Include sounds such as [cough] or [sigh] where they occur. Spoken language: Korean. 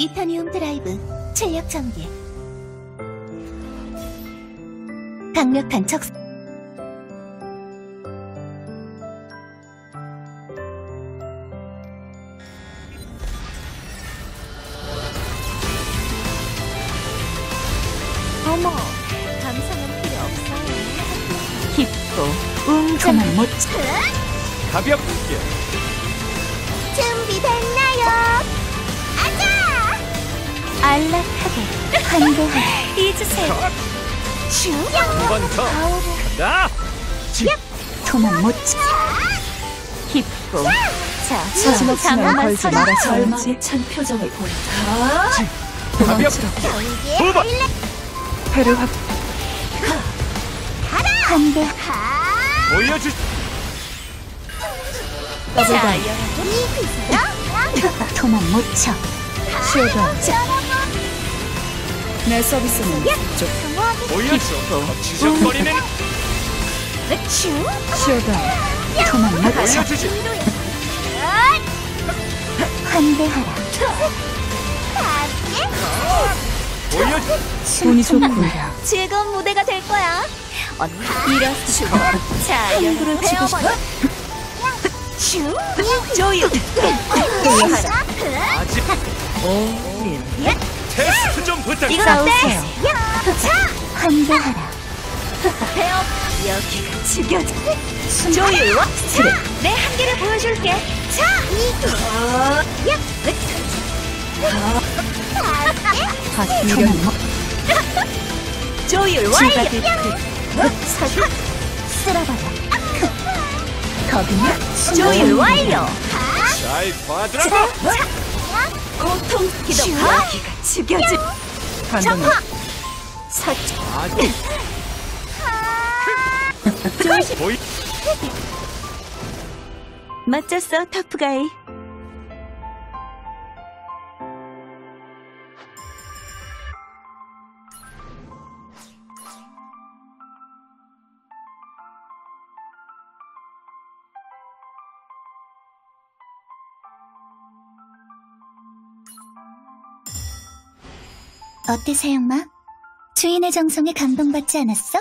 이타니움 드라이브 출력 전개. 강력한 척. 어머 감상은 필요 없어요. 깊고 웅장한 멋. 가볍게. 준비됐나요? 안락하게 환대하라 [laughs] 잊으세요. 주영 한번 더 나! 도망 못 쳐. 깊고 자, 날 잠깐만 걸지 서라. 마라 절망에 찬 표정을 보인다. 가볍게 두 번! 배를 확하 보여주 더블 [laughs] 자, 반 여러분 도망 못 쳐. 쉐더 내 서비스는 쪽 보여줘 지적거리는 슈. 쉐더 도망 못쳐 보여주지. 환대하라. 보여주 운이 좋구나 즐거운 무대가 될 거야. 언니 일어서 자 여러분 치고 배워봐요 슈. 조유 [laughs] 아직 테스트 좀 부탁 이건. 어때? 자 환대하라 배워 여기가 죽여줘. 조율과 자내 한계를 보여줄게. 자 이거 야못 조율 완료. 그 사기 쓸어버려 거기냐? 조율 완료. 잘 봐두라고! 고통 기도가 죽여줘 반동 사 아직 조심 맞췄어 터프가이 어때 사형마? 주인의 정성에 감동받지 않았어?